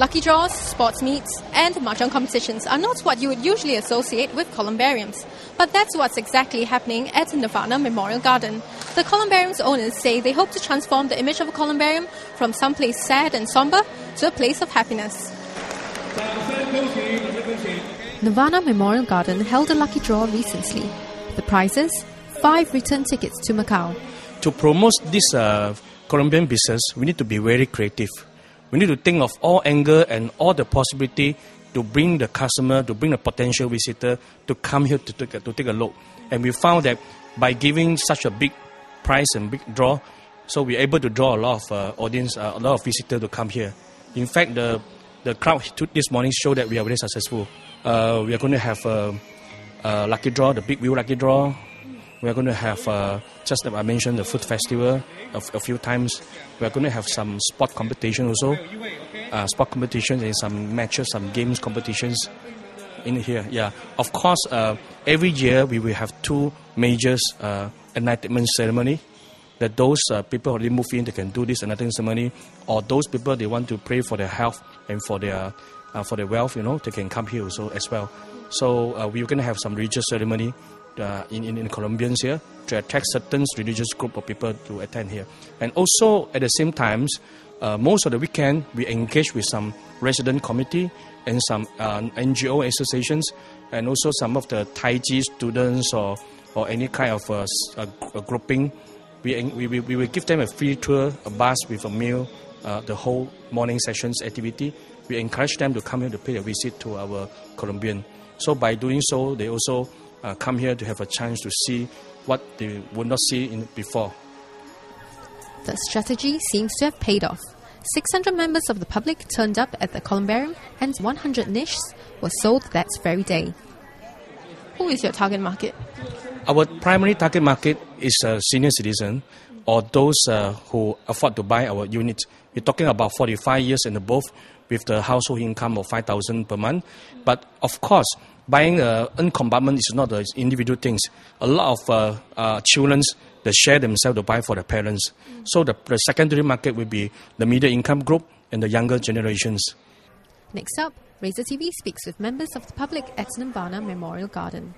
Lucky draws, sports meets, and mahjong competitions are not what you would usually associate with columbariums. But that's what's exactly happening at Nirvana Memorial Garden. The columbarium's owners say they hope to transform the image of a columbarium from some place sad and somber to a place of happiness. Nirvana Memorial Garden held a lucky draw recently. The prizes? Five return tickets to Macau. To promote this uh, columbarium business, we need to be very creative. We need to think of all angle and all the possibility to bring the customer, to bring the potential visitor to come here to take a, to take a look. And we found that by giving such a big price and big draw, so we're able to draw a lot of uh, audience, uh, a lot of visitors to come here. In fact, the the crowd this morning showed that we are very successful. Uh, we are going to have a, a, lucky draw, the big wheel lucky draw. We are going to have, uh, just like I mentioned, the food festival a, few times. We are going to have some sport competition also, uh, sport competitions and some matches, some games competitions in here. Yeah, of course. Uh, every year we will have two major uh, enlightenment ceremony that those uh, people already move in, they can do this enlightenment ceremony, or those people they want to pray for their health and for their uh, for their wealth, you know, they can come here also as well. So uh, we're going to have some religious ceremony uh, in, in, in columbariums here to attract certain religious group of people to attend here. And also at the same times, uh, most of the weekend we engage with some resident committee and some uh, NGO associations and also some of the Tai Chi students or, or any kind of uh, a grouping we, we, we will give them a free tour, a bus with a meal, uh, the whole morning sessions activity. We encourage them to come here to pay a visit to our columbarium. So by doing so, they also uh, come here to have a chance to see what they would not see in, before. The strategy seems to have paid off. 600 members of the public turned up at the columbarium and 100 niches were sold that very day. Who is your target market? Our primary target market is senior citizen or those uh, who afford to buy our unit. We're talking about 45 years and above with the household income of 5,000 per month. But of course, buying uh, compartment is not the individual things. A lot of uh, uh, children they share themselves to buy for their parents. So the, the secondary market will be the middle income group and the younger generations. Next up, Razor TV speaks with members of the public at Nirvana Memorial Garden.